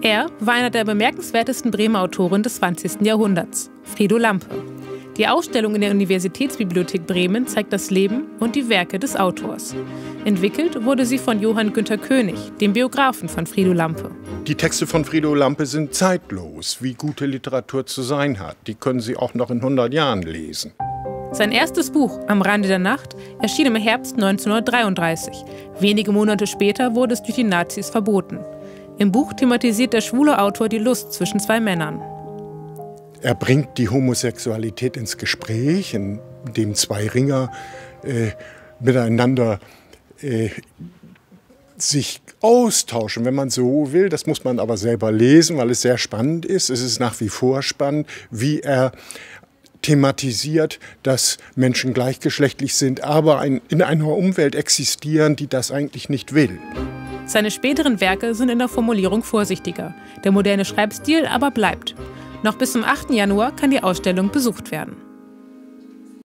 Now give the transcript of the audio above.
Er war einer der bemerkenswertesten Bremer Autoren des 20. Jahrhunderts, Frido Lampe. Die Ausstellung in der Universitätsbibliothek Bremen zeigt das Leben und die Werke des Autors. Entwickelt wurde sie von Johann Günther König, dem Biografen von Frido Lampe. Die Texte von Frido Lampe sind zeitlos, wie gute Literatur zu sein hat. Die können Sie auch noch in 100 Jahren lesen. Sein erstes Buch, Am Rande der Nacht, erschien im Herbst 1933. Wenige Monate später wurde es durch die Nazis verboten. Im Buch thematisiert der schwule Autor die Lust zwischen zwei Männern. Er bringt die Homosexualität ins Gespräch, indem zwei Ringer äh, miteinander äh, sich austauschen, wenn man so will. Das muss man aber selber lesen, weil es sehr spannend ist. Es ist nach wie vor spannend, wie er thematisiert, dass Menschen gleichgeschlechtlich sind, aber ein, in einer Umwelt existieren, die das eigentlich nicht will. Seine späteren Werke sind in der Formulierung vorsichtiger. Der moderne Schreibstil aber bleibt. Noch bis zum 8. Januar kann die Ausstellung besucht werden.